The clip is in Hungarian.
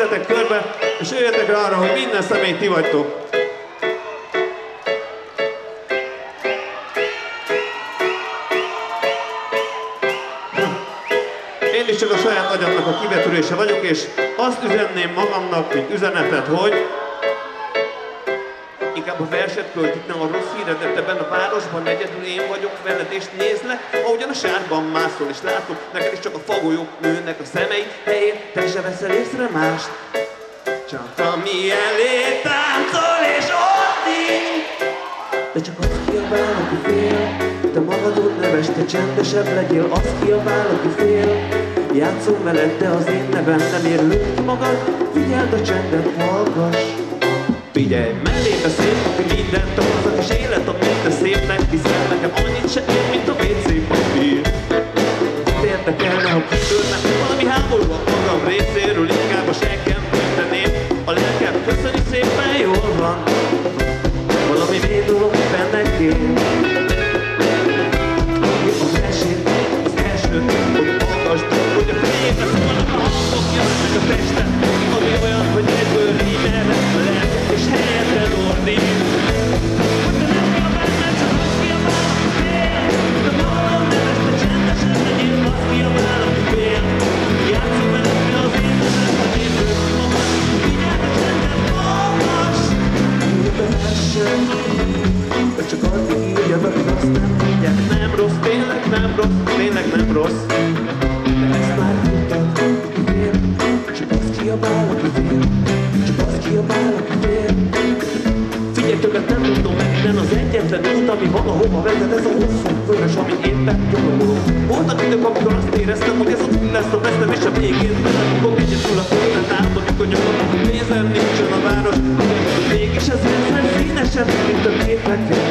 nézzetek körbe, és jöjjetek rá arra, hogy minden személy ti vagytok. Én is csak a saját agyamnak a kivetülése vagyok, és azt üzenném magamnak, mint üzenetet, hogy inkább a verset költik, nem a rossz híred, de ebben a városban egyedül én vagyok veled, és nézlek, ahogyan a sárban mászol, és látom, neked is csak a fagolyok nőnek a szemei helyén, te se veszel észre mást. Csak ami elé táncol, és ott így. De csak az kiabál, aki fél, te magadon neves, te csendesebb legyél, az kiabál, aki fél. Játszom veled, de az én nevem nem ér, lőd ki magad, figyeld a csendet, hallgass. Figyelj, mellébe szép, aki mindent okozat, és élet a minden szépnek, hiszen nekem annyit se ér, mint a WC papír. Mit érdekelne, ha kitörne valami háború a magam részéről, inkább a seggem teném, a lelkem köszöni szépen jól van, nem rossz, de ezt már tudtam, ügyvér, csak azt kiabálok, ügyvér, csak azt kiabálok, ügyvér. Figyelj tőled, nem tudom meg, az egyetlen út, ami valahova vezet, ez a hosszú vörös, amit éppen gyalogolok. Voltak idők, amikor azt éreztem, hogy ez úgy lesz a vesztem, és a végén belebukok egyedül a földet át, amikor nyomom, nézem, nincsen a város, végig is ez lesz, színesebb, mint a képeken.